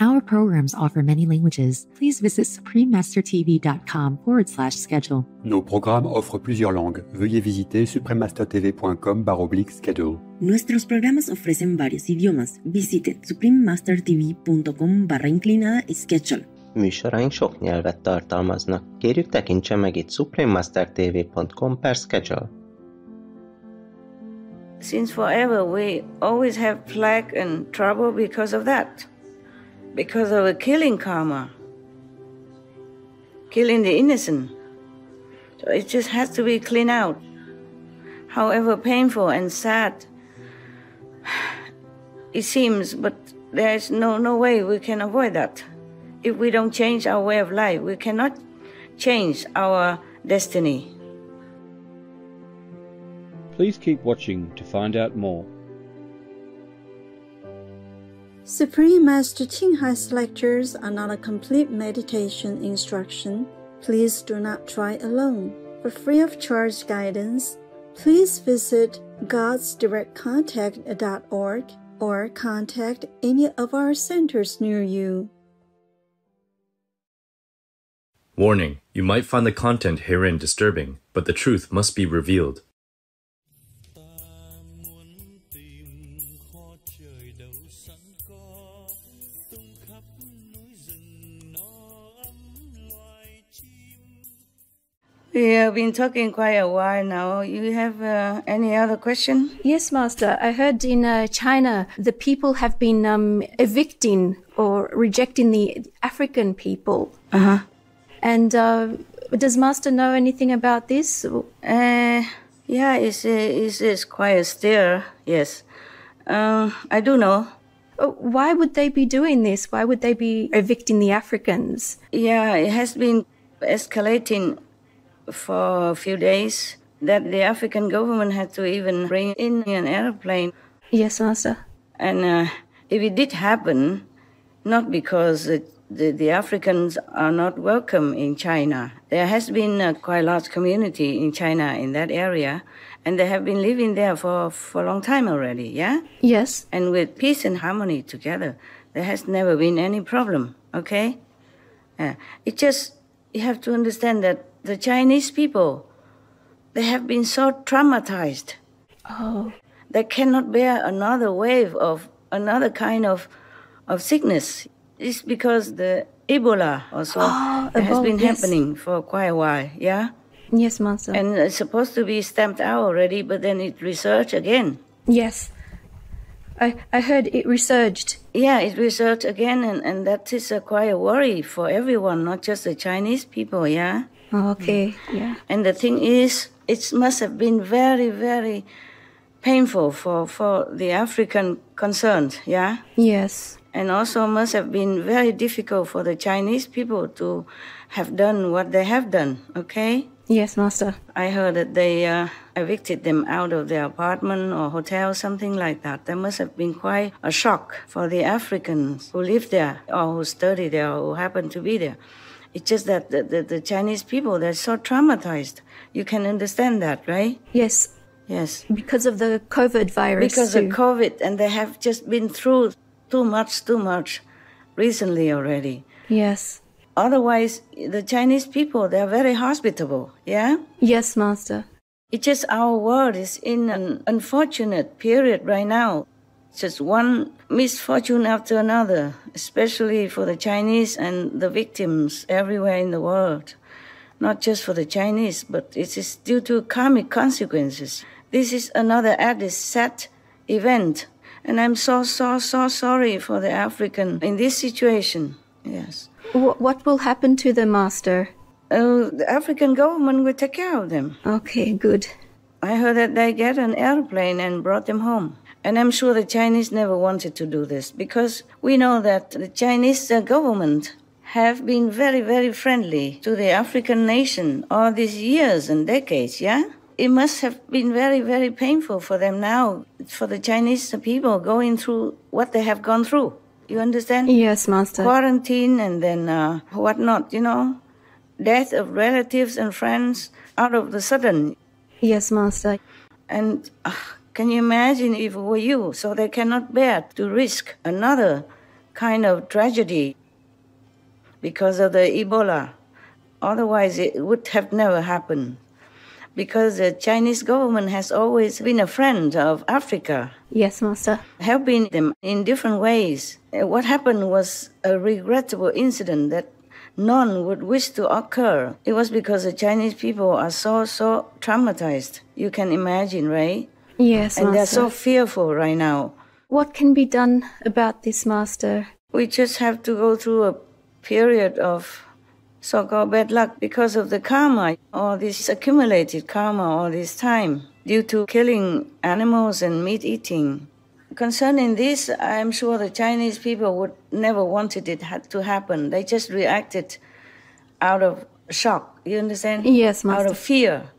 Our programs offer many languages. Please visit suprememastertv.com forward slash schedule. Nos programmes offrent plusieurs langues. Veuillez visiter suprememastertv.com oblique schedule. Nuestros programas ofrecen varios idiomas. Visite suprememastertv.com barra inclinada schedule. Műsoraink sok nyelvet tartalmaznak. Kérjük tekintse meg itt suprememastertv.com per schedule. Since forever we always have plague and trouble because of that. Because of a killing karma. Killing the innocent. So it just has to be cleaned out. However painful and sad it seems, but there's no, no way we can avoid that. If we don't change our way of life, we cannot change our destiny. Please keep watching to find out more. Supreme Master Ching Hai's lectures are not a complete meditation instruction. Please do not try alone. For free of charge guidance, please visit godsdirectcontact.org or contact any of our centers near you. Warning You might find the content herein disturbing, but the truth must be revealed. We have been talking quite a while now. You have uh, any other question? Yes, Master. I heard in uh, China the people have been um, evicting or rejecting the African people. Uh huh. And uh, does Master know anything about this? Uh, yeah, it's, uh, it's, it's quite still, yes. Um, I do know. Uh, Why would they be doing this? Why would they be evicting the Africans? Yeah, it has been escalating for a few days that the African government had to even bring in an airplane. Yes, Master. And uh, if it did happen, not because it, the, the Africans are not welcome in China. There has been a quite large community in China in that area, and they have been living there for, for a long time already, yeah? Yes. And with peace and harmony together, there has never been any problem, okay? Uh, it just, you have to understand that the Chinese people, they have been so traumatized. Oh. They cannot bear another wave of another kind of, of sickness. It's because the Ebola also Oh, has Ebola, been yes. happening for quite a while, yeah? Yes, Master. And it's supposed to be stamped out already, but then it resurged again. yes. I, I heard it resurged. Yeah, it resurged again, and, and that is a quite a worry for everyone, not just the Chinese people, yeah? Oh, okay. Yeah. And the thing is, it must have been very, very painful for, for the African concerned, yeah? Yes. And also must have been very difficult for the Chinese people to have done what they have done, okay? Yes, Master. I heard that they uh, evicted them out of their apartment or hotel, something like that. That must have been quite a shock for the Africans who live there or who study there or who happen to be there. It's just that the, the, the Chinese people, they're so traumatized. You can understand that, right? Yes. Yes. Because of the COVID virus. Because too. of COVID, and they have just been through too much, too much recently already. Yes. Otherwise, the Chinese people, they're very hospitable, yeah? Yes, Master. It's just our world is in an unfortunate period right now. Just one misfortune after another, especially for the Chinese and the victims everywhere in the world. Not just for the Chinese, but it is due to karmic consequences. This is another added sad event. And I'm so, so, so sorry for the African in this situation. Yes. What will happen to the Master? Uh, the African government will take care of them. Okay, good. I heard that they get an airplane and brought them home. And I'm sure the Chinese never wanted to do this because we know that the Chinese uh, government have been very, very friendly to the African nation all these years and decades, yeah? It must have been very, very painful for them now, for the Chinese people going through what they have gone through. You understand? Yes, Master. Quarantine and then uh, whatnot, you know? Death of relatives and friends out of the sudden. Yes, Master. And uh, can you imagine if it were you? So they cannot bear to risk another kind of tragedy because of the Ebola. Otherwise, it would have never happened. Because the Chinese government has always been a friend of Africa, Yes, Master. helping them in different ways. Uh, What happened was a regrettable incident that none would wish to occur. It was because the Chinese people are so, so traumatized. You can imagine, right? Yes, and they're so fearful right now. What can be done about this, Master? We just have to go through a period of so called bad luck because of the karma, all this accumulated karma all this time due to killing animals and meat eating. Concerning this, I'm sure the Chinese people would never wanted it had to happen. They just reacted out of shock. You understand? Yes, Master. Out of fear,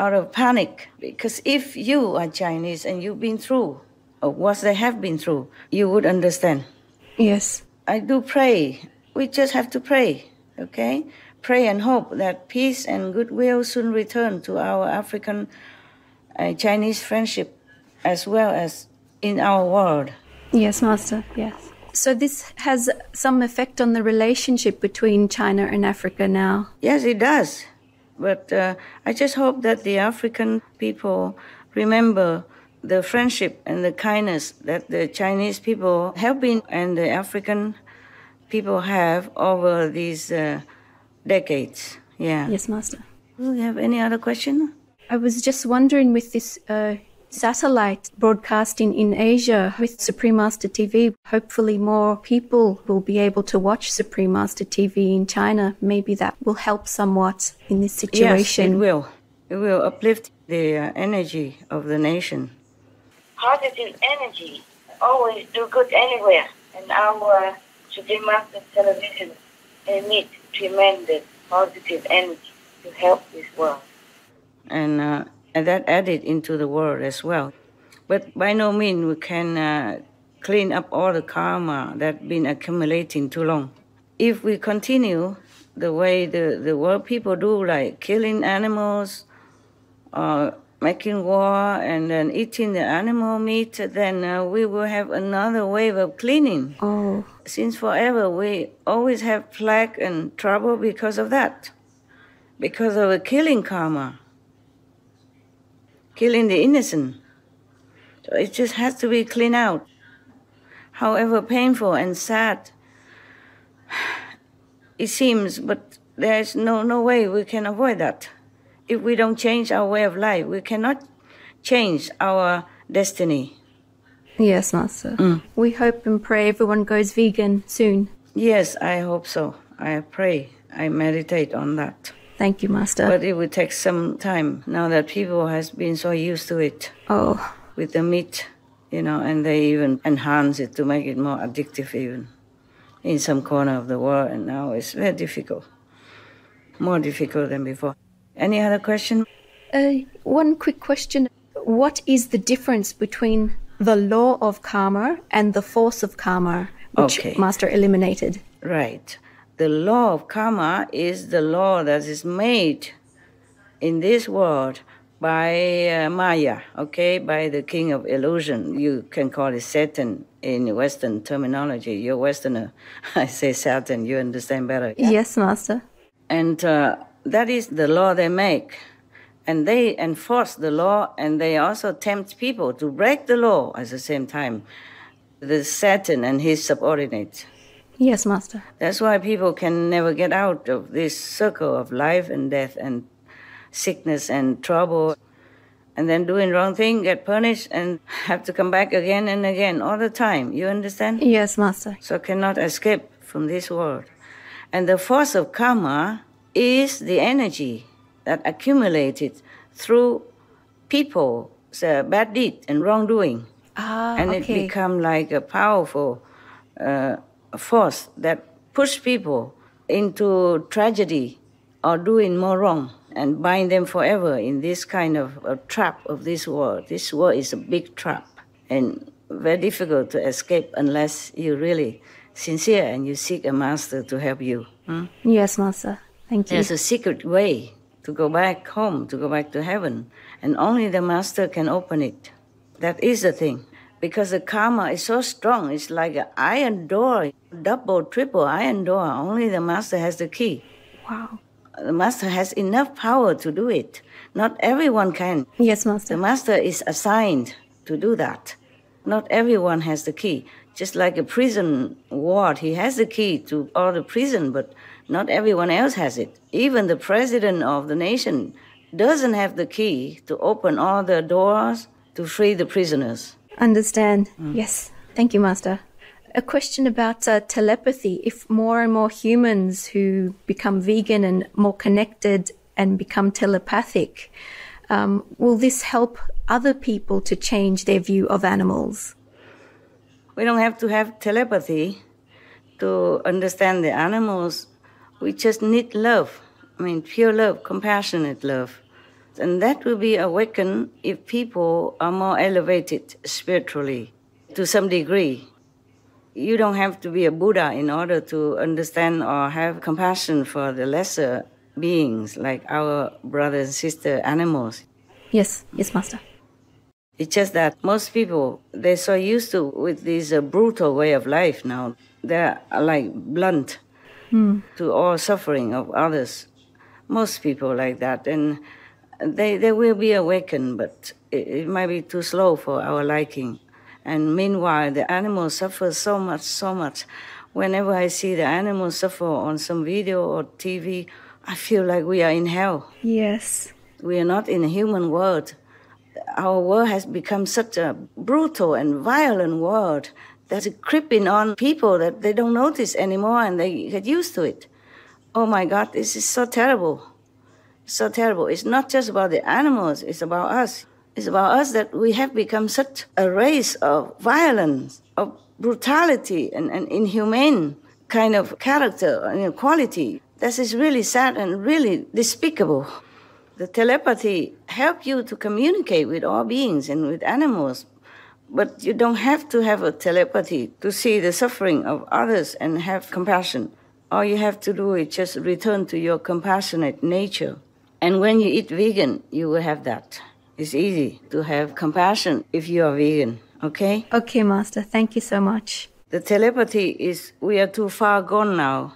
out of panic. Because if you are Chinese and you've been through or what they have been through, you would understand. Yes. I do pray. We just have to pray, okay? Pray and hope that peace and goodwill soon return to our African uh, Chinese friendship as well as in our world. Yes, Master. Yes. So this has some effect on the relationship between China and Africa now. Yes, it does. But uh, I just hope that the African people remember the friendship and the kindness that the Chinese people have been and the African people have over these uh, decades. Yeah. Yes, Master. Do you have any other question? I was just wondering with this uh, satellite broadcasting in Asia with Supreme Master TV, hopefully more people will be able to watch Supreme Master TV in China. Maybe that will help somewhat in this situation. Yes, it will. It will uplift the uh, energy of the nation. positive energy always do good anywhere. And our Supreme Master Television emit tremendous positive energy to help this world. and uh, and that added into the world as well. But by no means we can uh, clean up all the karma that been accumulating too long. If we continue the way the, the world people do, like killing animals, uh, making war, and then eating the animal meat, then uh, we will have another wave of cleaning. Oh, Since forever, we always have plague and trouble because of that, because of a killing karma killing the innocent. So it just has to be cleaned out. However painful and sad it seems, but there's no, no way we can avoid that. If we don't change our way of life, we cannot change our destiny. yes, Master. Mm. We hope and pray everyone goes vegan soon. Yes, I hope so. I pray. I meditate on that. Thank you, Master. But it will take some time now that people has been so used to it. oh, with the meat, you know, and they even enhance it to make it more addictive even in some corner of the world. And now it's very difficult, more difficult than before. Any other question? Uh, one quick question. What is the difference between the law of karma and the force of karma, which Okay. Master eliminated? Right. The law of karma is the law that is made in this world by uh, Maya, okay, by the king of illusion. You can call it Satan in Western terminology. You're Westerner. I say Satan, you understand better. Yes, Master. And uh, that is the law they make. And they enforce the law and they also tempt people to break the law at the same time. The Satan and his subordinates. Yes, Master. That's why people can never get out of this circle of life and death and sickness and trouble. And then doing wrong thing, get punished, and have to come back again and again all the time. You understand? Yes, Master. So cannot escape from this world. And the force of karma is the energy that accumulated through people's uh, bad deed and wrongdoing Ah, and it become like a powerful uh, force that push people into tragedy or doing more wrong and bind them forever in this kind of a trap of this world. This world is a big trap and very difficult to escape unless you really sincere and you seek a master to help you. hmm? Yes, Master. Thank you. There's a secret way to go back home, to go back to heaven, and only the master can open it. That is the thing. Because the karma is so strong. It's like an iron door, double, triple iron door. Only the master has the key. Wow. The master has enough power to do it. Not everyone can. Yes, master. The master is assigned to do that. Not everyone has the key. Just like a prison ward, he has the key to all the prison, but not everyone else has it. Even the president of the nation doesn't have the key to open all the doors to free the prisoners. Understand. Yes. Thank you, Master. A question about uh, telepathy. If more and more humans who become vegan and more connected and become telepathic, um, will this help other people to change their view of animals? We don't have to have telepathy to understand the animals. We just need love. I mean, pure love, compassionate love. And that will be awakened if people are more elevated spiritually to some degree. You don't have to be a Buddha in order to understand or have compassion for the lesser beings like our brothers and sister animals. Yes, yes, Master. It's just that most people they're so used to with this uh, brutal way of life now. They're uh, like blunt Hmm. to all suffering of others. Most people like that, and they they will be awakened, but it, it might be too slow for our liking. And meanwhile, the animals suffer so much, so much. Whenever I see the animals suffer on some video or TV, I feel like we are in hell. Yes. We are not in a human world. Our world has become such a brutal and violent world that's creeping on people that they don't notice anymore and they get used to it. Oh my God, this is so terrible. So terrible. It's not just about the animals, it's about us. It's about us that we have become such a race of violence, of brutality, and, and inhumane kind of character and quality. This is really sad and really despicable. The telepathy help you to communicate with all beings and with animals, but you don't have to have a telepathy to see the suffering of others and have compassion. All you have to do is just return to your compassionate nature. And when you eat vegan, you will have that. It's easy to have compassion if you are vegan, okay? Okay, Master. Thank you so much. The telepathy is we are too far gone now.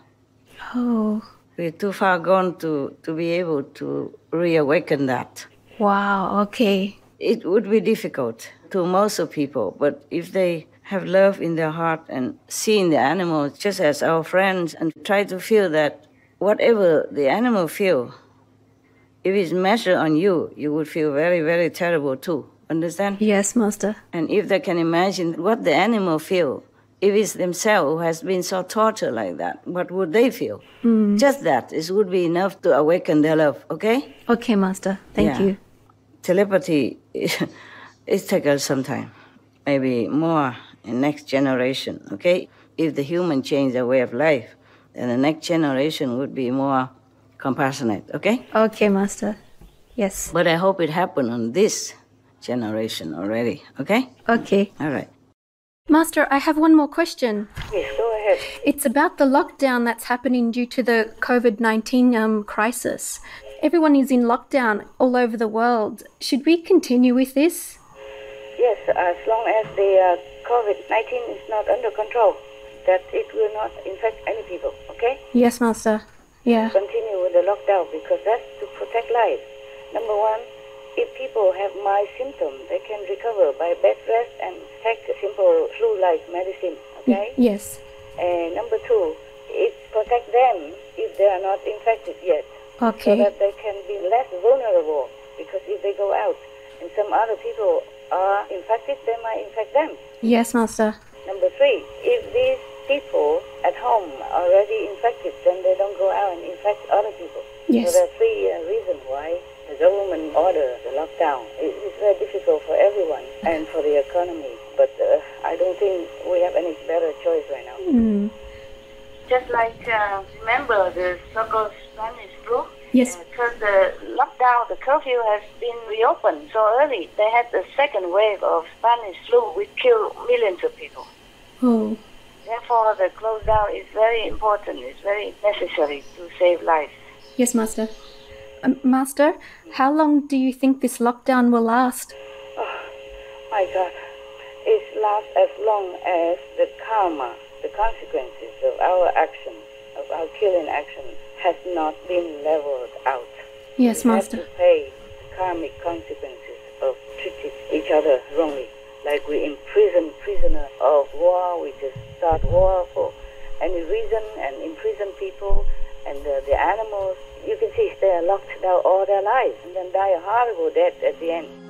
Oh, We're too far gone to, to be able to reawaken that. wow. Okay. It would be difficult to most of people, but if they have love in their heart and seeing the animals just as our friends and try to feel that whatever the animal feel, if it's measured on you, you would feel very, very terrible too. Understand? Yes, Master. And if they can imagine what the animal feel, if it's themselves who has been so tortured like that, what would they feel? Mm. Just that is would be enough to awaken their love. Okay? Okay, Master. Thank Yeah. you. Telepathy, it takes us some time, maybe more in next generation. Okay? If the human change their way of life, then the next generation would be more compassionate. Okay? Okay, Master. Yes. But I hope it happened on this generation already. Okay? Okay. All right. Master, I have one more question. Yes, go ahead. It's about the lockdown that's happening due to the COVID 19 um, crisis. Everyone is in lockdown all over the world. Should we continue with this? Yes, as long as the uh, COVID 19 is not under control, that it will not infect any people, okay? Yes, Master. Yeah. Continue with the lockdown because that's to protect life. Number one, if people have mild symptoms, they can recover by bed rest and take a simple flu-like medicine, okay? Yes. And number two, it protect them if they are not infected yet. Okay. So that they can be less vulnerable because if they go out and some other people are infected, they might infect them. Yes, Master. Number three, if these people at home already infected, then they don't go out and infect other people. Yes. So there are three uh, reasons why the government order the lockdown. It is very difficult for everyone and for the economy. But uh, I don't think we have any better choice right now. Mm. Just like, uh, remember the so-called Spanish flu? Yes. Because the lockdown, the curfew has been reopened so early. They had the second wave of Spanish flu, which killed millions of people. Oh. Therefore, the close down is very important. It's very necessary to save lives. Yes, Master. Um, Master, how long do you think this lockdown will last? Oh, My God, it lasts as long as the karma, the consequences of our actions, of our killing actions, has not been leveled out. Yes, we Master. Have to pay the karmic consequences of treating each other wrongly. Like we imprison prisoner of war, we just start war for any reason and imprison people and the, the animals. You can see they are locked down all their lives and then die a horrible death at the end.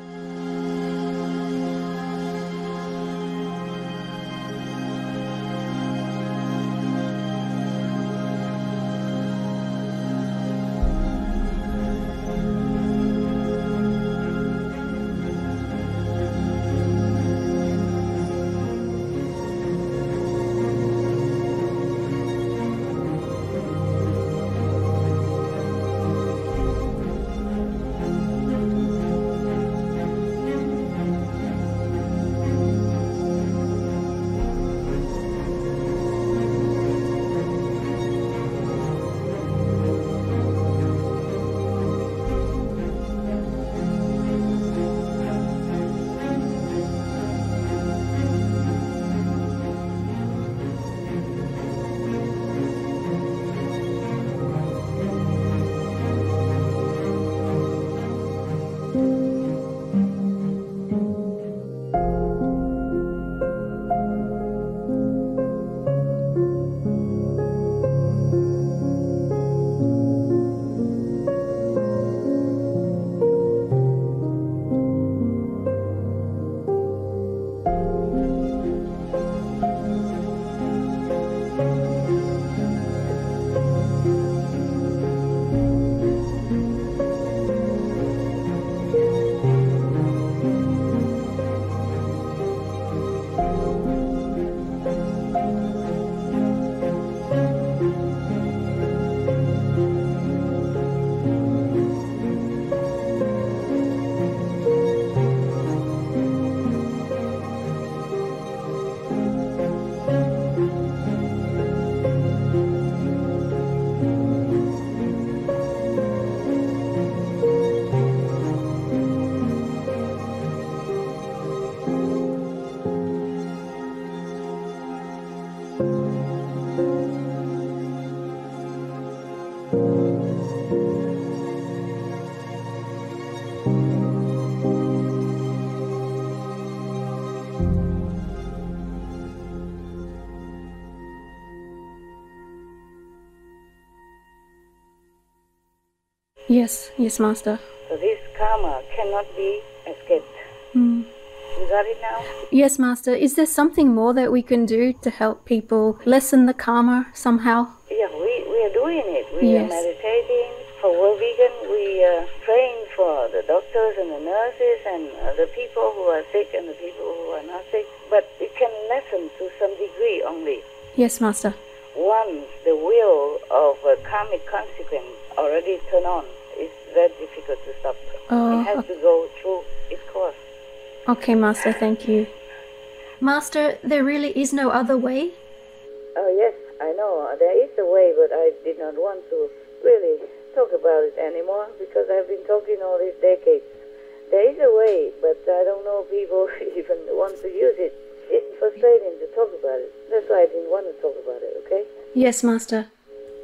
Yes, yes, Master. So this karma cannot be escaped. Mm. You got it now? Yes, Master. Is there something more that we can do to help people lessen the karma somehow? Yeah, we, we are doing it. We Yes. are meditating. For World Vegan, we are praying for the doctors and the nurses and the people who are sick and the people who are not sick. But it can lessen to some degree only. Yes, Master. Once the wheel of a karmic consequence already turn on, it's very difficult to stop. Oh, it has to go through its course. Okay, Master, thank you. Master, there really is no other way? Oh, yes, I know. There is a way, but I did not want to really talk about it anymore because I've been talking all these decades. There is a way, but I don't know if people even want to use it. It's frustrating to talk about it. That's why I didn't want to talk about it, okay? Yes, Master.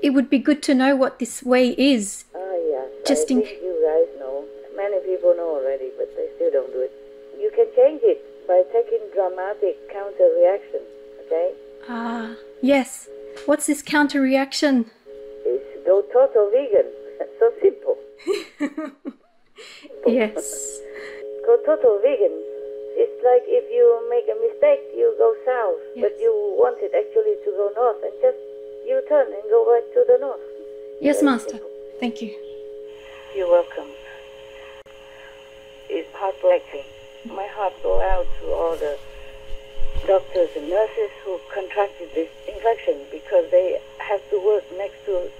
It would be good to know what this way is. Ah, yes. Just I in think you guys know. Many people know already, but they still don't do it. You can change it by taking dramatic counter reaction, okay? Ah, yes. What's this counter reaction? It's go total vegan. so simple. Yes. Go total vegan. It's like if you make a mistake, you go south, but you wanted actually to go north, and just you turn and go back to the north. Yes, Master. Thank you. You're welcome. It's heartbreaking. My heart goes out to all the doctors and nurses who contracted this infection because they have to work next to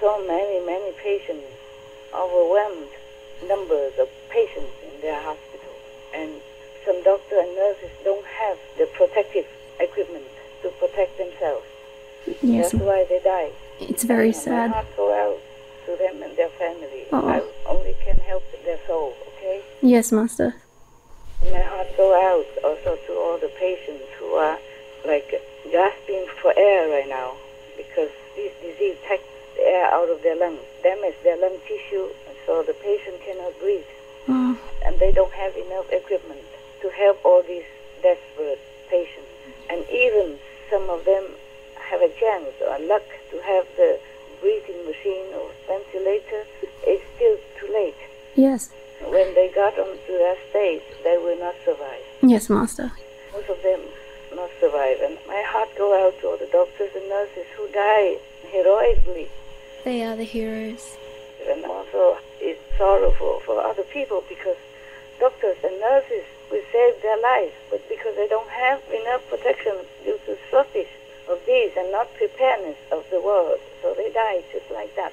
so many, many patients, overwhelmed numbers of patients in their hospital. And some doctors and nurses don't have the protective equipment to protect themselves. Yes. That's why they die. It's very sad. My heart go out to them and their family. Oh. I only can help their soul, okay? Yes, Master. My heart go out also to all the patients who are like gasping for air right now because this disease takes the air out of their lungs, damage their lung tissue, and so the patient cannot breathe. Oh, And they don't have enough equipment to help all these desperate patients. And even some of them have a chance or luck to have the breathing machine or ventilator. It's still too late. yes. When they got onto that stage, they will not survive. Yes, Master. Most of them not survive. And my heart go out to all the doctors and nurses who die heroically. They are the heroes. And also it's sorrowful for other people because doctors and nurses will save their lives, but because they don't have enough protection due to shortage of these and not preparedness of the world, so they die just like that.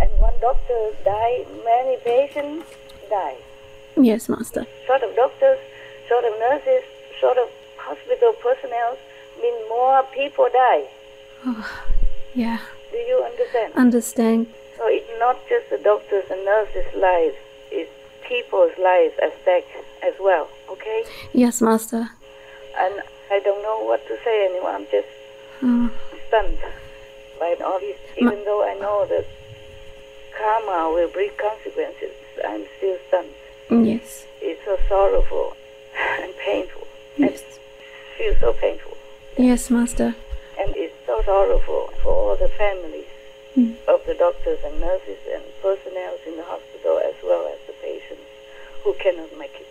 And one doctor die, many patients die. Yes, Master. Short of doctors, short of nurses, short of hospital personnel, mean more people die. Oh, yeah. Do you understand? Understand. So it's not just the doctors and nurses' lives, it's people's lives at stake as well, okay? Yes, Master. And I don't know what to say anymore. I'm just Oh, stunned by all this. Even though I know that karma will bring consequences, I'm still stunned. yes. It's so sorrowful and painful. Yes. It feels so painful. Yes, Master. And it's so sorrowful for all the families Mm. of the doctors and nurses and personnel in the hospital as well as the patients who cannot make it.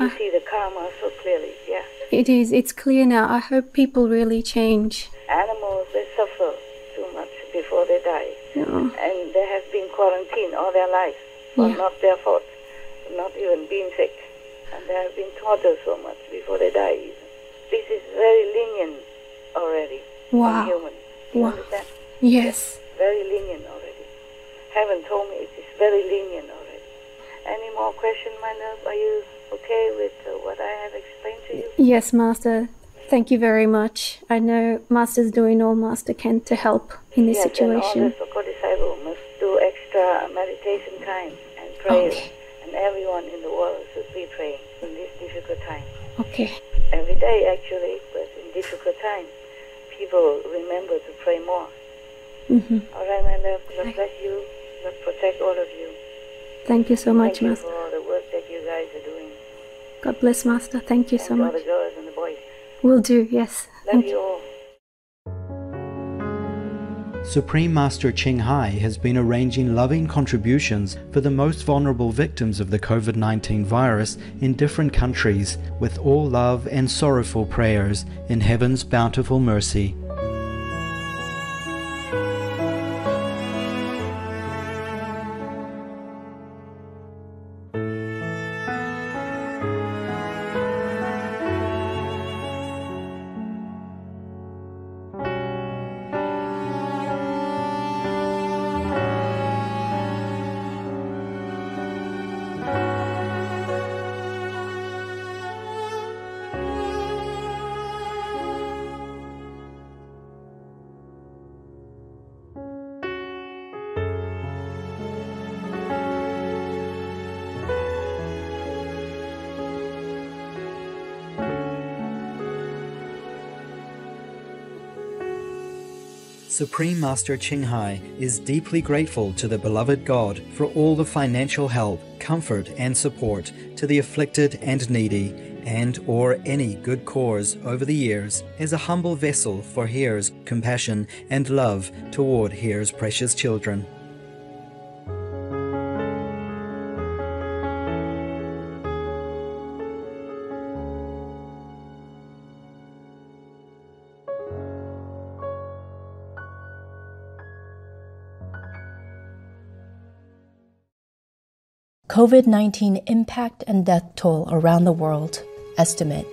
You Ah. see the karma so clearly, yeah. It is. It's clear now. I hope people really change. Animals, they suffer too much before they die. And they have been quarantined all their life. Well, Yeah. not their fault, not even being sick. And they have been tortured so much before they die even. This is very lenient already. Wow. Human. You Wow. understand? yes. Very lenient already. Heaven told me it is very lenient already. Any more question, my love? Are you okay with uh, what I have explained to you? Yes, Master. Thank you very much. I know Master is doing all Master can to help in this yes, situation. and all the disciples must do extra meditation time and prayer. Okay. And everyone in the world should be praying in this difficult time. Okay. Every day, actually, but in difficult time, people remember to pray more. hmm All right, my love. God bless you. God protect all of you. Thank you so much, Thank you Master. for all the work that you guys are doing. God bless, Master. Thank you so much. the girls and the boys. Will do. Yes. Love Thank you you. all. Supreme Master Ching Hai has been arranging loving contributions for the most vulnerable victims of the COVID 19 virus in different countries with all love and sorrowful prayers in Heaven's bountiful mercy. Supreme Master Ching Hai is deeply grateful to the beloved God for all the financial help, comfort, and support to the afflicted and needy, and or any good cause over the years as a humble vessel for Here's compassion and love toward Here's precious children. COVID 19 impact and death toll around the world estimate.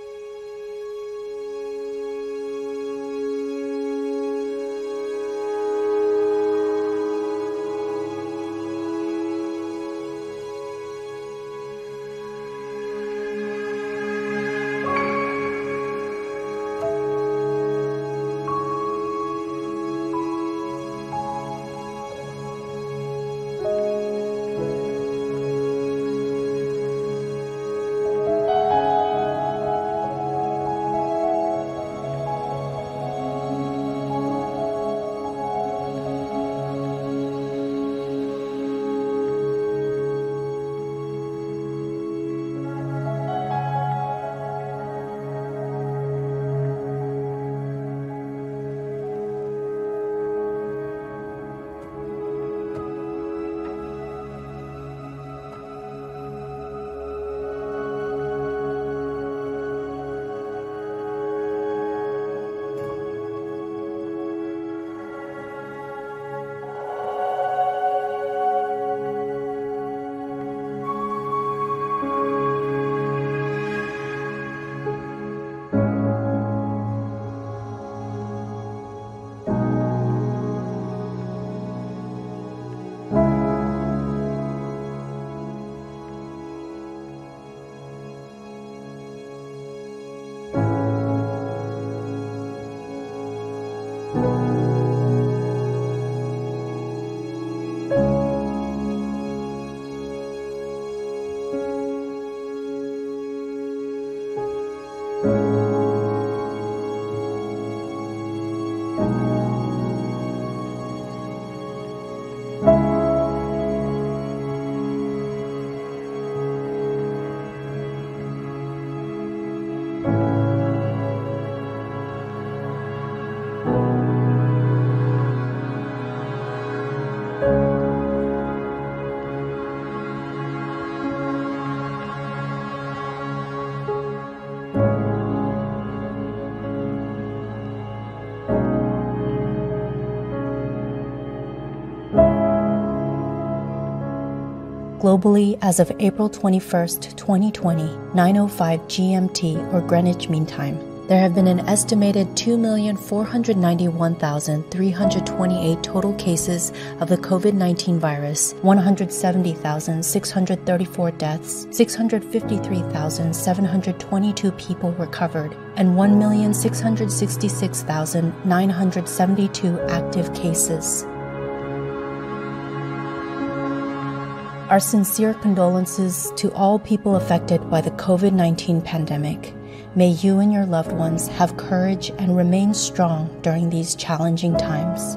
Globally, as of April 21st, 2020, 9:05 GMT or Greenwich Mean Time, there have been an estimated 2,491,328 total cases of the COVID 19 virus, 170,634 deaths, 653,722 people recovered, and 1,666,972 active cases. Our sincere condolences to all people affected by the COVID 19 pandemic. May you and your loved ones have courage and remain strong during these challenging times.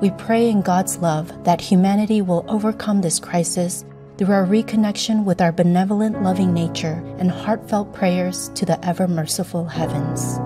We pray in God's love that humanity will overcome this crisis through our reconnection with our benevolent, loving nature and heartfelt prayers to the ever merciful heavens.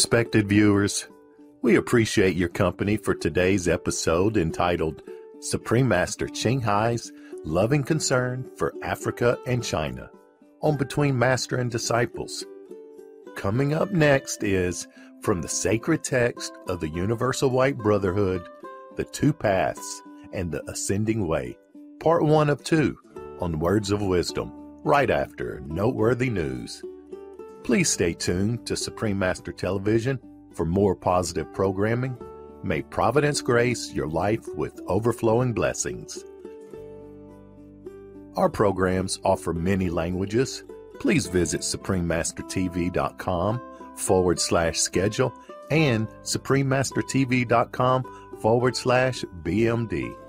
Respected viewers, we appreciate your company for today's episode entitled Supreme Master Ching Hai's Loving Concern for Africa and China on Between Master and Disciples. Coming up next is From the Sacred Text of the Universal White Brotherhood, The Two Paths, and the Ascending Way, Part 1 of 2 on Words of Wisdom, right after Noteworthy News. Please stay tuned to Supreme Master Television for more positive programming. May Providence grace your life with overflowing blessings. Our programs offer many languages. Please visit suprememastertv.com forward slash schedule and suprememastertv.com forward slash BMD.